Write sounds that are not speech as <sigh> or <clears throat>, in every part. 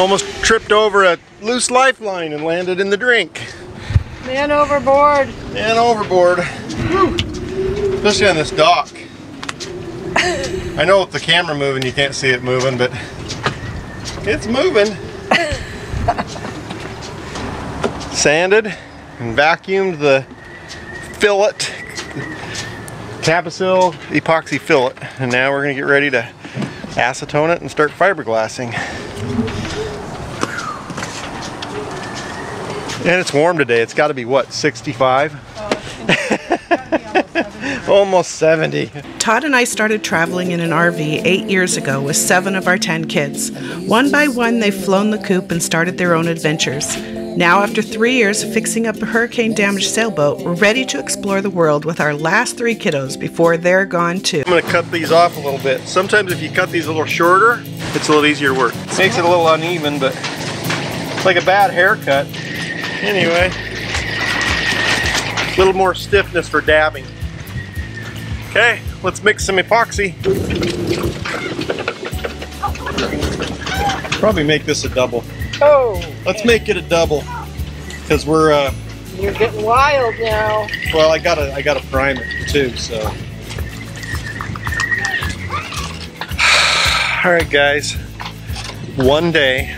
Almost tripped over a loose lifeline and landed in the drink. Man overboard. Man overboard. Especially on this dock. I know with the camera moving you can't see it moving, but it's moving. Sanded and vacuumed the fillet, Tapasil epoxy fillet. And now we're gonna get ready to acetone it and start fiberglassing. And it's warm today. It's got to be what, 65? <laughs> almost 70. Todd and I started traveling in an RV eight years ago with seven of our ten kids. One by one, they've flown the coop and started their own adventures. Now, after three years of fixing up a hurricane damaged sailboat, we're ready to explore the world with our last three kiddos before they're gone too. I'm going to cut these off a little bit. Sometimes if you cut these a little shorter, it's a little easier to work. It makes it a little uneven, but it's like a bad haircut. Anyway, a little more stiffness for dabbing. Okay, let's mix some epoxy. Probably make this a double. Oh. Let's make it a double. Because we're, uh, You're getting wild now. well, I gotta, I gotta prime it too, so. <sighs> All right, guys. One day.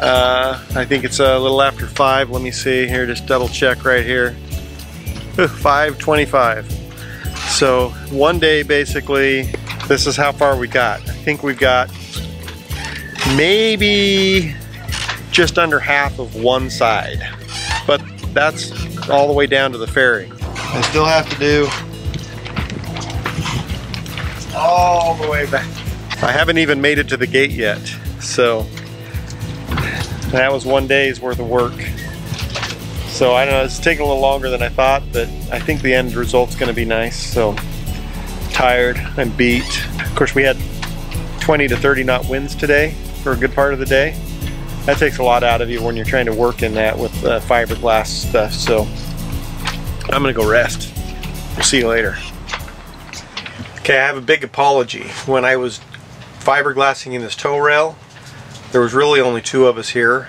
Uh, I think it's a little after five. Let me see here. Just double check right here. 5:25. So one day, basically, this is how far we got. I think we've got maybe just under half of one side, but that's all the way down to the ferry. I still have to do all the way back. I haven't even made it to the gate yet, so that was one day's worth of work. So I don't know, it's taking a little longer than I thought, but I think the end result's gonna be nice. So tired, I'm beat. Of course, we had 20 to 30 knot winds today for a good part of the day. That takes a lot out of you when you're trying to work in that with uh, fiberglass stuff. So I'm gonna go rest. We'll see you later. Okay, I have a big apology. When I was fiberglassing in this toe rail, there was really only two of us here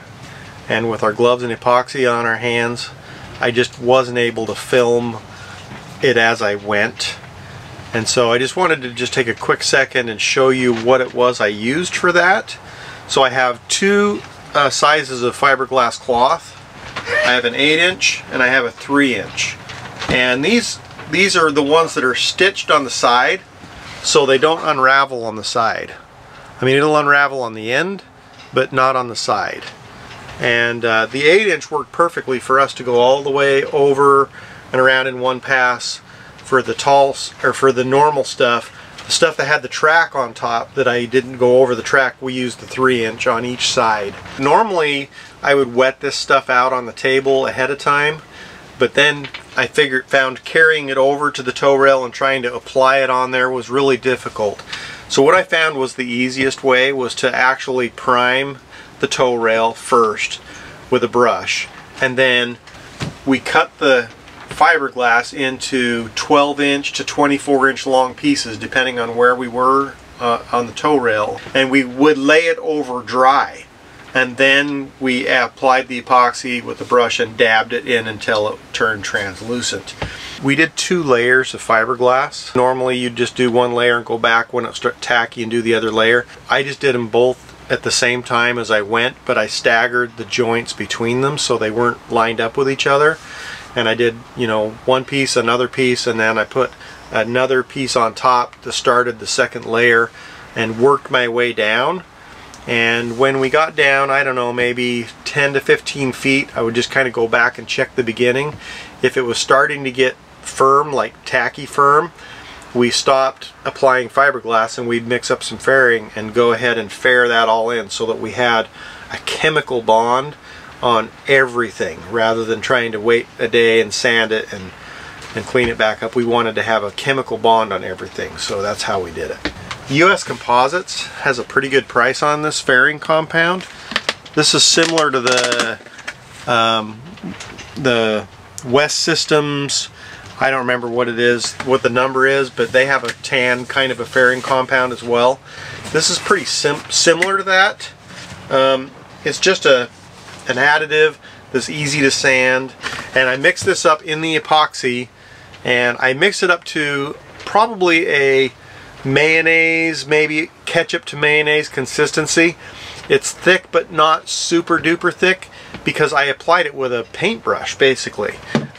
and with our gloves and epoxy on our hands I just wasn't able to film it as I went. And so I just wanted to just take a quick second and show you what it was I used for that. So I have two uh, sizes of fiberglass cloth. I have an 8 inch and I have a 3 inch. And these these are the ones that are stitched on the side so they don't unravel on the side. I mean it'll unravel on the end but not on the side. And uh, the 8 inch worked perfectly for us to go all the way over and around in one pass for the tall, or for the normal stuff. The stuff that had the track on top that I didn't go over the track, we used the 3 inch on each side. Normally I would wet this stuff out on the table ahead of time, but then I figured found carrying it over to the toe rail and trying to apply it on there was really difficult. So what I found was the easiest way was to actually prime the toe rail first with a brush and then we cut the fiberglass into 12 inch to 24 inch long pieces depending on where we were uh, on the toe rail and we would lay it over dry and then we applied the epoxy with the brush and dabbed it in until it turned translucent. We did two layers of fiberglass. Normally you'd just do one layer and go back when it started tacky and do the other layer. I just did them both at the same time as I went, but I staggered the joints between them so they weren't lined up with each other. And I did, you know, one piece, another piece, and then I put another piece on top to started the second layer and worked my way down and when we got down I don't know maybe 10 to 15 feet I would just kind of go back and check the beginning. If it was starting to get firm like tacky firm we stopped applying fiberglass and we'd mix up some fairing and go ahead and fair that all in so that we had a chemical bond on everything rather than trying to wait a day and sand it and and clean it back up. We wanted to have a chemical bond on everything so that's how we did it US Composites has a pretty good price on this fairing compound. This is similar to the um, the West Systems. I don't remember what it is, what the number is, but they have a tan kind of a fairing compound as well. This is pretty sim similar to that, Um, it's just a an additive that's easy to sand. And I mix this up in the epoxy and I mix it up to probably a mayonnaise, maybe ketchup to mayonnaise consistency. It's thick but not super duper thick because I applied it with a paintbrush basically.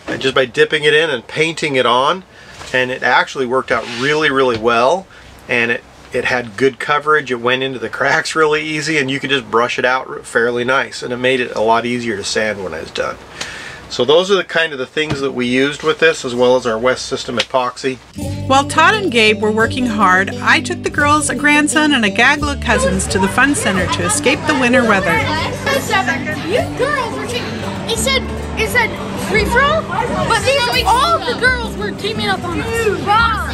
And just by dipping it in and painting it on and it actually worked out really really well and it it had good coverage it went into the cracks really easy and you could just brush it out fairly nice and it made it a lot easier to sand when I was done so those are the kind of the things that we used with this as well as our West System epoxy While Todd and Gabe were working hard, I took the girls, a grandson, and a gaggle of cousins to the fun center to escape the winter weather. You girls were. It said it said free for all, but these all the girls were teaming up on us. Wrong.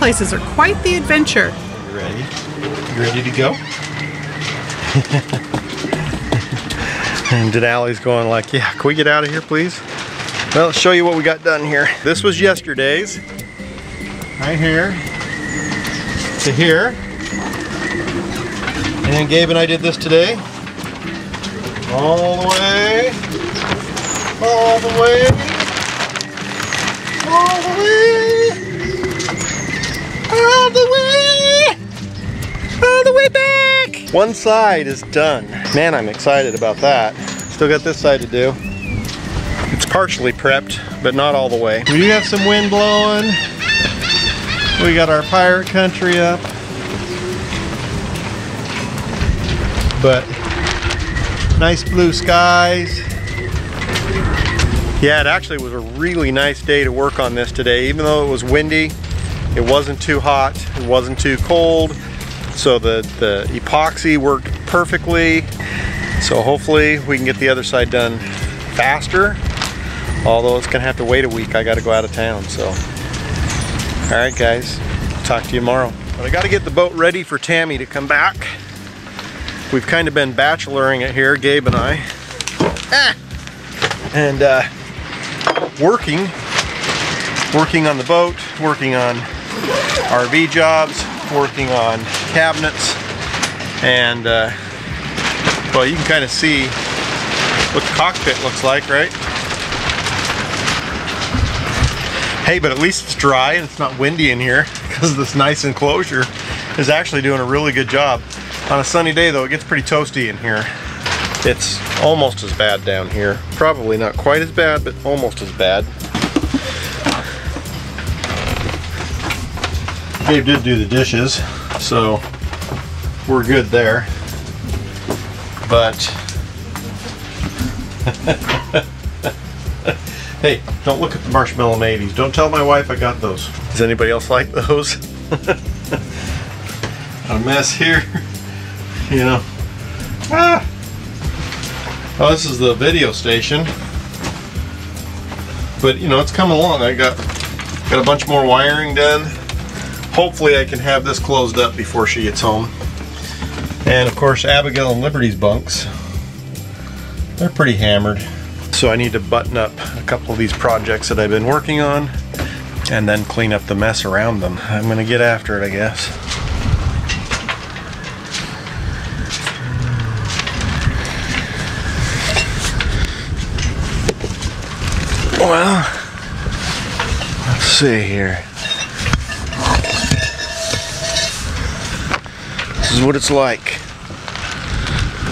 Places are quite the adventure. you ready? You ready to go? <laughs> And Denali's going like yeah can we get out of here please? Well let's show you what we got done here. This was yesterday's. Right here. To here. And then Gabe and I did this today. All the way. All the way. All the way all the way! All the way back! One side is done. Man I'm excited about that. Still got this side to do. It's partially prepped but not all the way. We do have some wind blowing. We got our pirate country up. But nice blue skies. Yeah it actually was a really nice day to work on this today. Even though it was windy it wasn't too hot it wasn't too cold so the the epoxy worked perfectly. So hopefully we can get the other side done faster although it's gonna have to wait a week I gotta go out of town so. All right guys talk to you tomorrow. But I got to get the boat ready for Tammy to come back. We've kind of been bacheloring it here Gabe and I. Ah! and uh, working working on the boat working on RV jobs working on cabinets and uh, well you can kind of see what the cockpit looks like right? Hey but at least it's dry and it's not windy in here because this nice enclosure is actually doing a really good job. On a sunny day though it gets pretty toasty in here. It's almost as bad down here. Probably not quite as bad but almost as bad Dave did do the dishes, so we're good there. But <laughs> hey, don't look at the marshmallow mateys. Don't tell my wife I got those. Does anybody else like those? <laughs> A mess here, <laughs> you know. Ah. Oh, this is the video station. But you know, it's coming along. I got got a bunch more wiring done hopefully I can have this closed up before she gets home. And of course Abigail and Liberty's bunks, they're pretty hammered. So I need to button up a couple of these projects that I've been working on and then clean up the mess around them. I'm gonna get after it I guess. Well, let's see here. This is what it's like.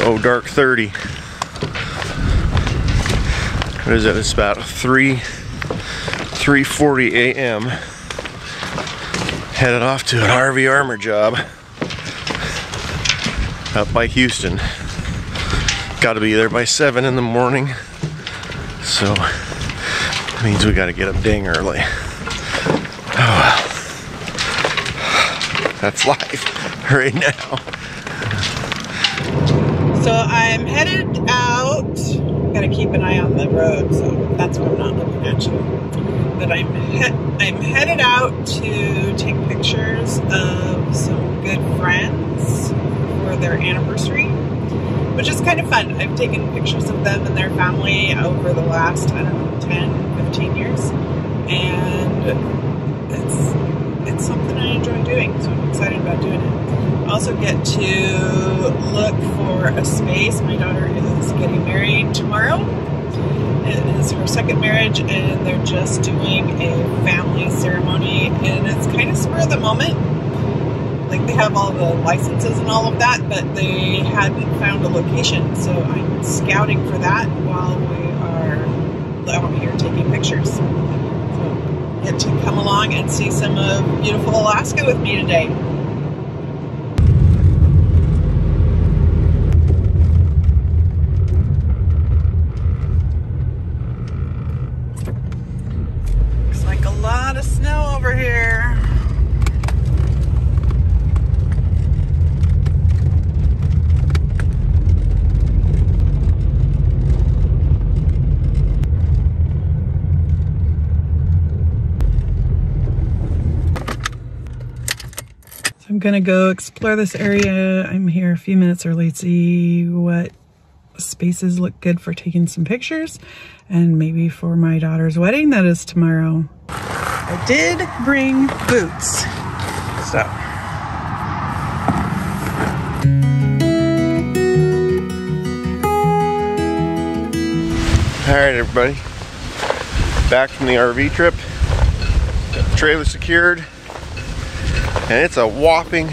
Oh, dark 30. What is it? It's about 3 3:40 a.m. Headed off to an RV armor job up by Houston. Got to be there by 7 in the morning. So means we got to get up dang early. Oh well. That's life right now. So I'm headed out. Gotta keep an eye on the road, so that's why I'm not looking at you. But I'm he- I'm headed out to take pictures of some good friends for their anniversary, which is kind of fun. I've taken pictures of them and their family over the last I don't know 10, 15 years, and it's it's something I enjoy doing, so I'm excited about doing it. I also get to look for a space. My daughter is getting married tomorrow. It is her second marriage, and they're just doing a family ceremony, and it's kind of spur of the moment. Like they have all the licenses and all of that, but they hadn't found a location, so I'm scouting for that while we are out here taking pictures. Get to come along and see some of beautiful Alaska with me today. Looks like a lot of snow over here. So Gonna go explore this area. I'm here a few minutes early to see what spaces look good for taking some pictures and maybe for my daughter's wedding that is tomorrow. I did bring boots. So All right, everybody. Back from the RV trip. Trailer secured. And it's a whopping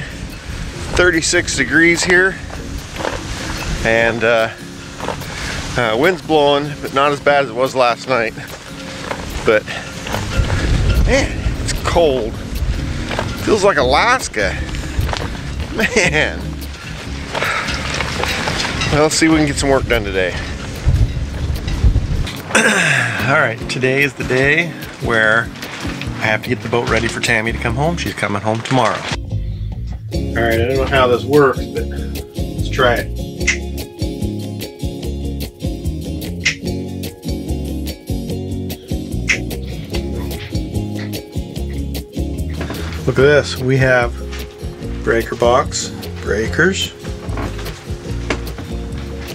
36 degrees here. And uh, uh, wind's blowing, but not as bad as it was last night. But man, it's cold. Feels like Alaska. Man. Well, let's see if we can get some work done today. <clears throat> All right, today is the day where I have to get the boat ready for Tammy to come home. She's coming home tomorrow. All right, I don't know how this works, but let's try it. Look at this. We have breaker box, breakers,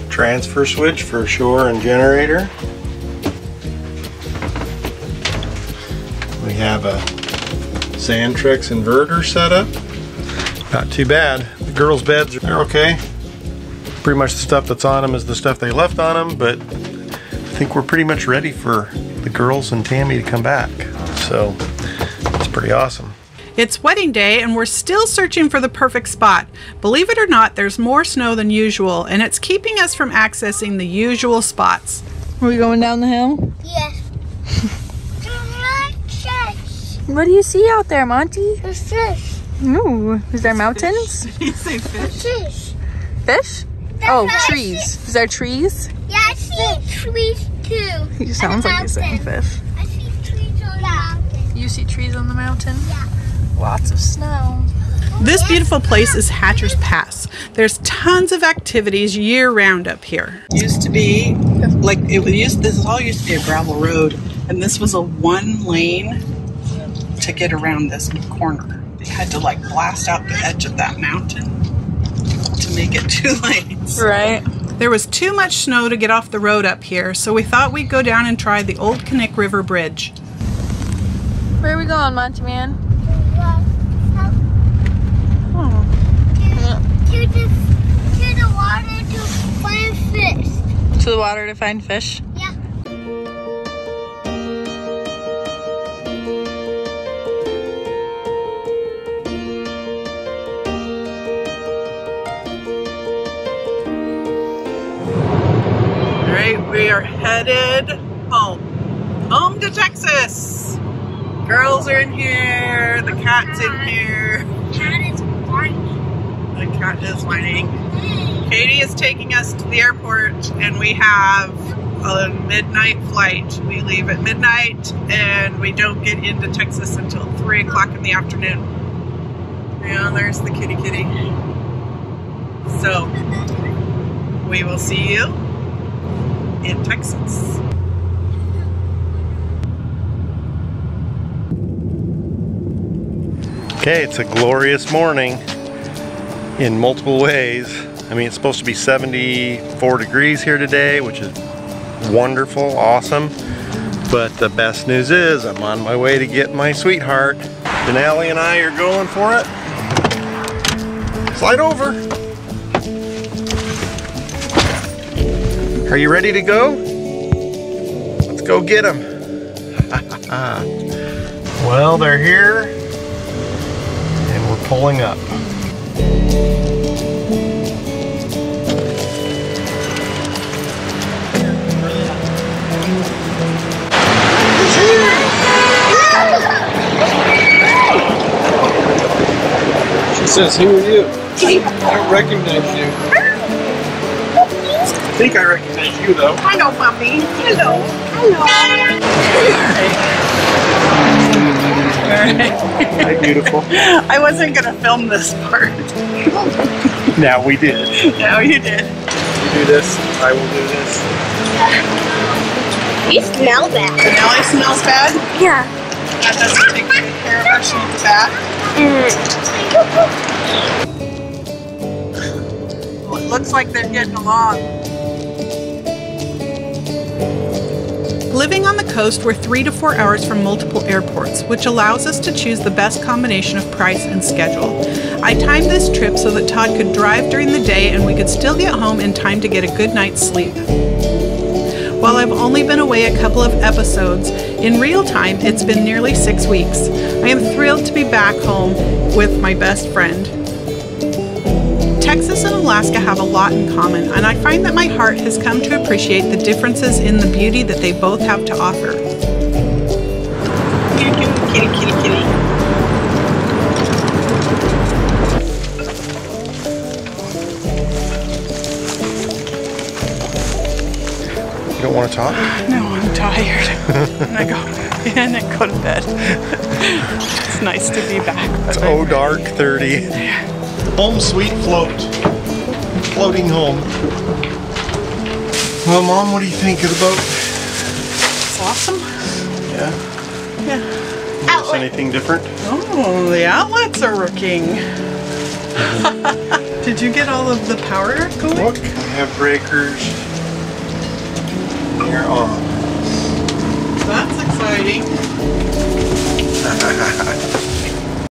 transfer switch for shore and generator. We have a Sandtrex inverter set up. Not too bad. The girls' beds are okay. Pretty much the stuff that's on them is the stuff they left on them, but I think we're pretty much ready for the girls and Tammy to come back. So it's pretty awesome. It's wedding day, and we're still searching for the perfect spot. Believe it or not, there's more snow than usual, and it's keeping us from accessing the usual spots. Are we going down the hill? Yes. <laughs> What do you see out there, Monty? What's fish. Ooh, is there mountains? <laughs> What's this? Fish? Oh, trees. Is there trees? Yeah, I see trees too. He sounds like he's saying fish. I see trees on the mountain. You see trees on the mountain? Yeah. Lots of snow. This beautiful place is Hatcher's Pass. There's tons of activities year round up here. Used to be like it was used this all used to be a gravel road and this was a one lane to get around this corner. They had to like blast out the edge of that mountain to make it <laughs> two lanes. Right. There was too much snow to get off the road up here, so we thought we'd go down and try the old Knik River Bridge. Where are we going, Monty Man? To the water to find fish. To the water to find fish. Right, we are headed home. Home to Texas. Girls are in here. Oh the cat's in here. Cat is whining. The cat is whining. Katie is taking us to the airport, and we have a midnight flight. We leave at midnight, and we don't get into Texas until 3 o'clock in the afternoon. And there's the kitty kitty. So, We will see you in Texas. Okay, it's a glorious morning in multiple ways. I mean, it's supposed to be 74 degrees here today, which is wonderful, awesome. But the best news is I'm on my way to get my sweetheart. Denali and I are going for it. Slide over. Are you ready to go? Let's go get them. <laughs> well, they're here and we're pulling up. She says, who are you? I don't recognize you. <laughs> I think I recognize you though. Hello, puppy. Hello. Hello. Hi, beautiful. I wasn't gonna film this part. Now we did. No, you did. You do this, I will do this. You smell bad. Nellie smells bad. Yeah. That doesn't take good care of her. She needs bath. Well, it looks like they're getting along. Living on the coast, we're three to four hours from multiple airports, which allows us to choose the best combination of price and schedule. I timed this trip so that Todd could drive during the day and we could still get home in time to get a good night's sleep. While I've only been away a couple of episodes, in real time it's been nearly six weeks. I am thrilled to be back home with my best friend. Texas and Alaska have a lot in common, and I find that my heart has come to appreciate the differences in the beauty that they both have to offer. Kitty, kitty, kitty, kitty, kitty. You don't want to talk? No, I'm tired. and I go in and go to bed. <laughs> it's nice to be back. It's oh dark 30. Home sweet float. Floating home. Well, Mom, what do you think of the boat? It's awesome. Yeah. Yeah. Notice anything different? Oh, the outlets are working. <laughs> Did you get all of the power going? Look, we have breakers. They're on. That's exciting. <laughs>